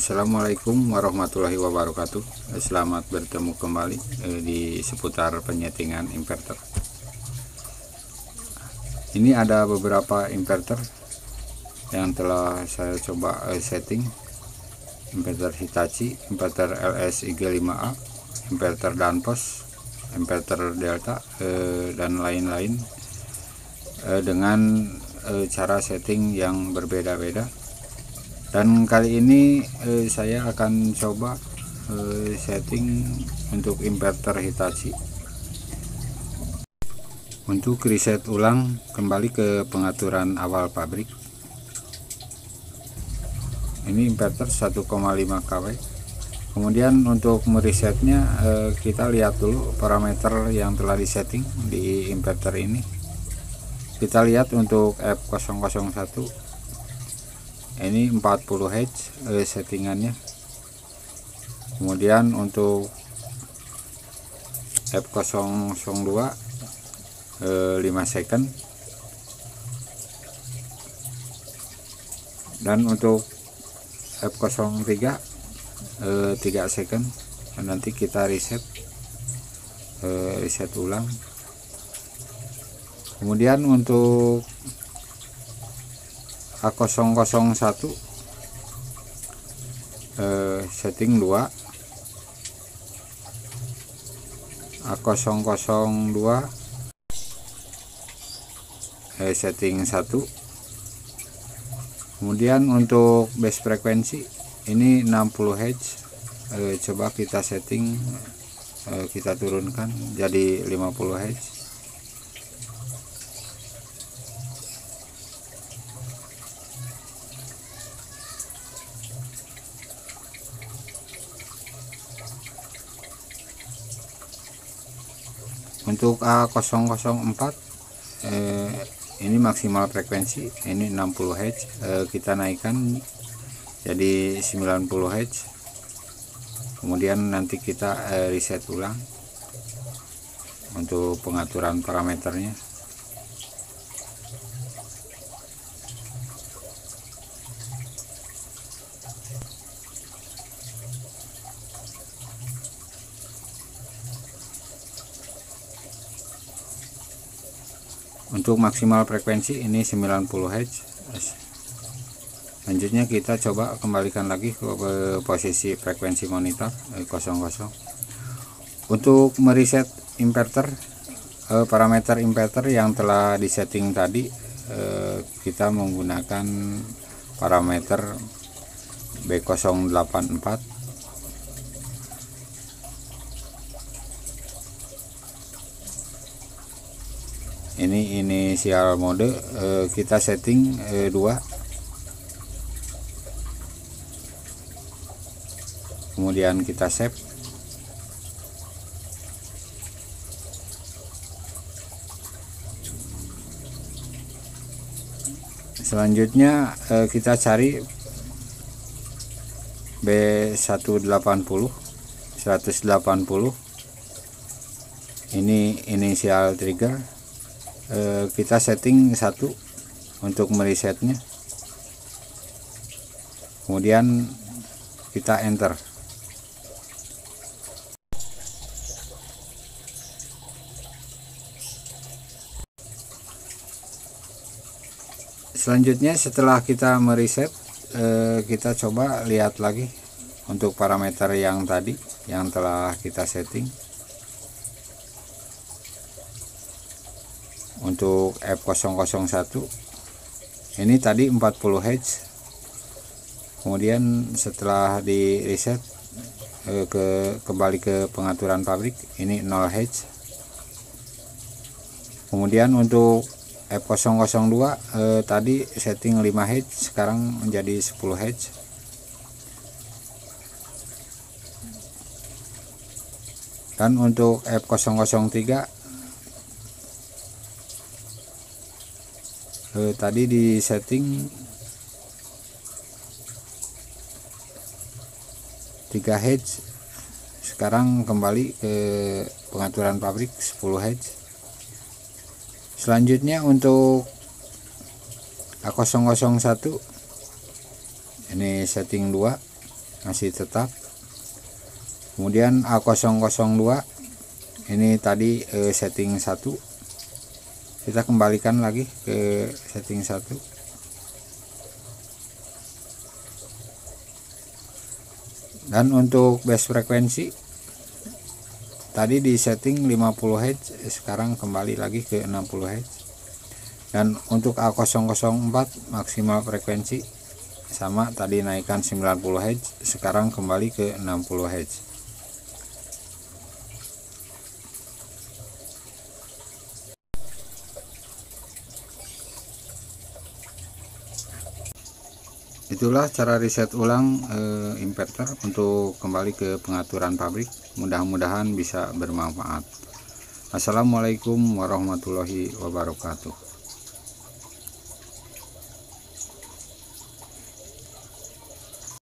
Assalamualaikum warahmatullahi wabarakatuh. Selamat bertemu kembali eh, di seputar penyetingan inverter. Ini ada beberapa inverter yang telah saya coba eh, setting. Inverter Hitachi, inverter LS IG5A, inverter Danfoss, inverter Delta, eh, dan lain-lain Dengan cara setting yang berbeda-beda dan kali ini eh, saya akan coba eh, setting untuk inverter Hitachi. Untuk reset ulang kembali ke pengaturan awal pabrik. Ini inverter 1,5 kW. Kemudian untuk meresetnya eh, kita lihat dulu parameter yang telah disetting di inverter ini. Kita lihat untuk F001 ini 40 Hz eh, settingannya kemudian untuk F002 eh, 5 second. Dan untuk F03 eh, 3 second. Dan nanti kita reset eh, reset ulang. Kemudian untuk A001 eh, setting 2 A002 eh, setting 1 kemudian untuk base frekuensi ini 60 Hz eh, coba kita setting eh, kita turunkan jadi 50 Hz untuk A004 eh, ini maksimal frekuensi ini 60 Hz eh, kita naikkan jadi 90 Hz kemudian nanti kita eh, reset ulang untuk pengaturan parameternya untuk maksimal frekuensi ini 90 Hz selanjutnya kita coba kembalikan lagi ke posisi frekuensi monitor 00 eh, untuk mereset inverter eh, parameter inverter yang telah disetting tadi eh, kita menggunakan parameter B084 ini inisial mode eh, kita setting eh, 2 kemudian kita save. Selanjutnya eh, kita cari B180 180 ini inisial trigger Eh, kita setting satu untuk meresetnya kemudian kita enter. Selanjutnya setelah kita mereset eh, kita coba lihat lagi untuk parameter yang tadi yang telah kita setting untuk F001 ini tadi 40 Hz kemudian setelah di reset eh, ke kembali ke pengaturan pabrik ini 0 Hz kemudian untuk F002 eh, tadi setting 5 Hz sekarang menjadi 10 Hz dan untuk F003 eh, tadi di setting 3 Hz sekarang kembali ke pengaturan pabrik 10 Hz selanjutnya untuk A001 ini setting 2 masih tetap. Kemudian A002 ini tadi eh, setting 1 kita kembalikan lagi ke setting 1 dan untuk base frekuensi tadi di setting 50 Hz sekarang kembali lagi ke 60 Hz dan untuk A004 maksimal frekuensi sama tadi naikkan 90 Hz sekarang kembali ke 60 Hz itulah cara reset ulang e, inverter untuk kembali ke pengaturan pabrik. Mudah-mudahan bisa bermanfaat. Assalamualaikum warahmatullahi wabarakatuh